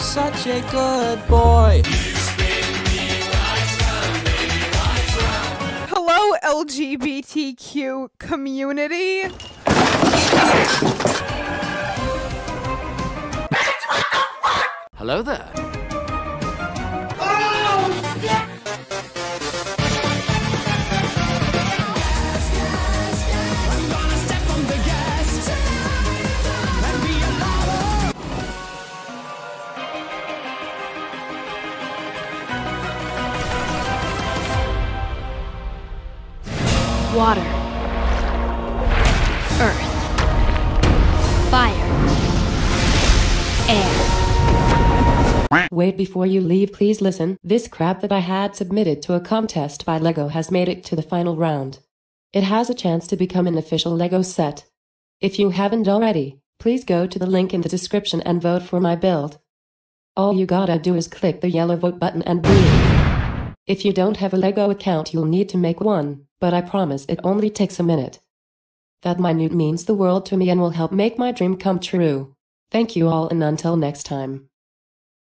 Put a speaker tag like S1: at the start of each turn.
S1: such a good boy.
S2: Hello, LGBTQ community.
S3: Hello there.
S4: Water. Earth. Fire. Air.
S5: Wait before you leave, please listen. This crap that I had submitted to a contest by LEGO has made it to the final round. It has a chance to become an official LEGO set. If you haven't already, please go to the link in the description and vote for my build. All you gotta do is click the yellow vote button and boom. If you don't have a LEGO account, you'll need to make one, but I promise it only takes a minute. That minute means the world to me and will help make my dream come true. Thank you all and until next time.